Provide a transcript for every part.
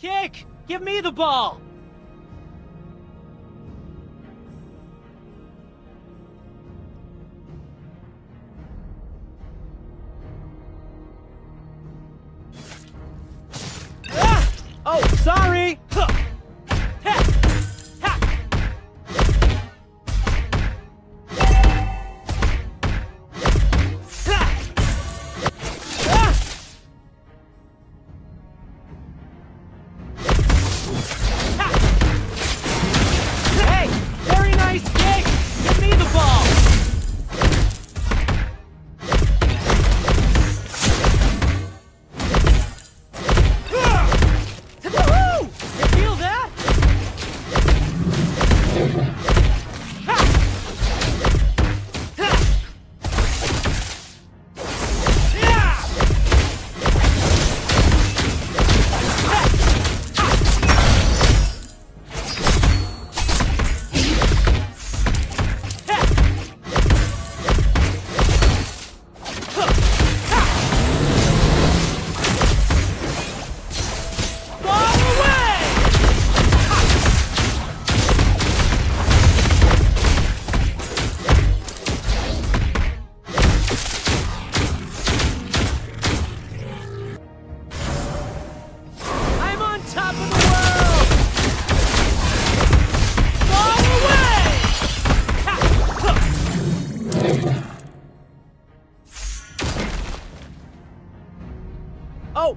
Kick! Give me the ball! Ah! Oh, sorry! Huh. 好。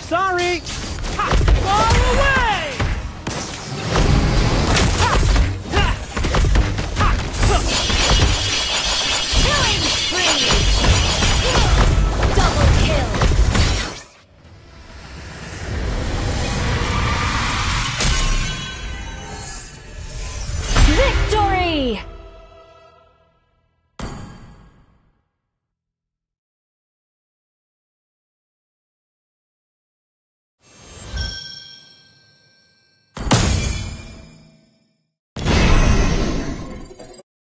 Sorry! Ha! Fall away!